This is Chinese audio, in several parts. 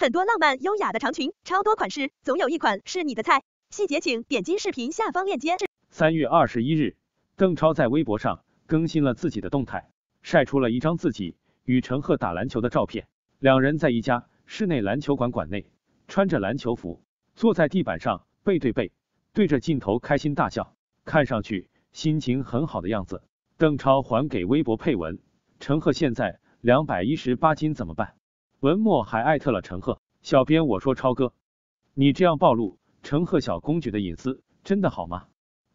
很多浪漫优雅的长裙，超多款式，总有一款是你的菜。细节请点击视频下方链接。三月二十一日，邓超在微博上更新了自己的动态，晒出了一张自己与陈赫打篮球的照片。两人在一家室内篮球馆馆内，穿着篮球服，坐在地板上背对背，对着镜头开心大笑，看上去心情很好的样子。邓超还给微博配文：陈赫现在两百一十八斤怎么办？文末还艾特了陈赫，小编我说超哥，你这样暴露陈赫小公举的隐私，真的好吗？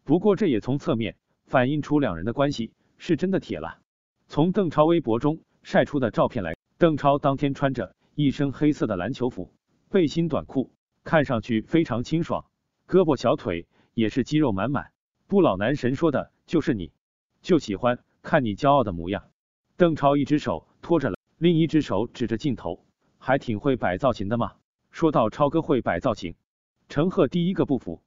不过这也从侧面反映出两人的关系是真的铁了。从邓超微博中晒出的照片来，邓超当天穿着一身黑色的篮球服，背心短裤，看上去非常清爽，胳膊小腿也是肌肉满满。不老男神说的就是你，就喜欢看你骄傲的模样。邓超一只手托着。另一只手指着镜头，还挺会摆造型的嘛。说到超哥会摆造型，陈赫第一个不服。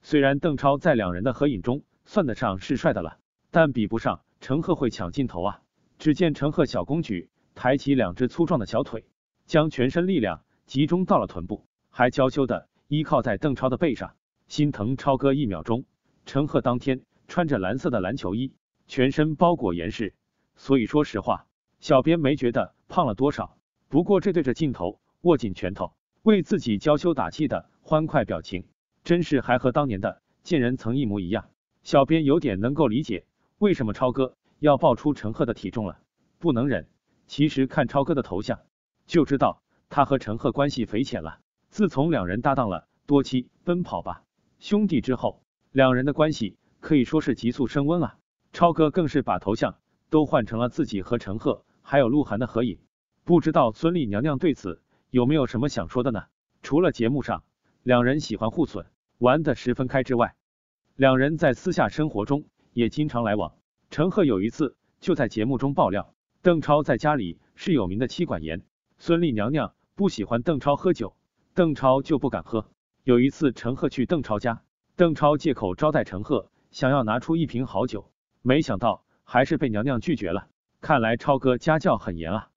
虽然邓超在两人的合影中算得上是帅的了，但比不上陈赫会抢镜头啊。只见陈赫小公举抬起两只粗壮的小腿，将全身力量集中到了臀部，还娇羞的依靠在邓超的背上，心疼超哥一秒钟。陈赫当天穿着蓝色的篮球衣，全身包裹严实，所以说实话。小编没觉得胖了多少，不过这对着镜头握紧拳头为自己娇羞打气的欢快表情，真是还和当年的贱人曾一模一样。小编有点能够理解为什么超哥要爆出陈赫的体重了，不能忍。其实看超哥的头像就知道他和陈赫关系匪浅了。自从两人搭档了多期《奔跑吧兄弟》之后，两人的关系可以说是急速升温啊。超哥更是把头像都换成了自己和陈赫。还有鹿晗的合影，不知道孙俪娘娘对此有没有什么想说的呢？除了节目上两人喜欢互损，玩的十分开之外，两人在私下生活中也经常来往。陈赫有一次就在节目中爆料，邓超在家里是有名的妻管严，孙俪娘娘不喜欢邓超喝酒，邓超就不敢喝。有一次陈赫去邓超家，邓超借口招待陈赫，想要拿出一瓶好酒，没想到还是被娘娘拒绝了。看来超哥家教很严啊。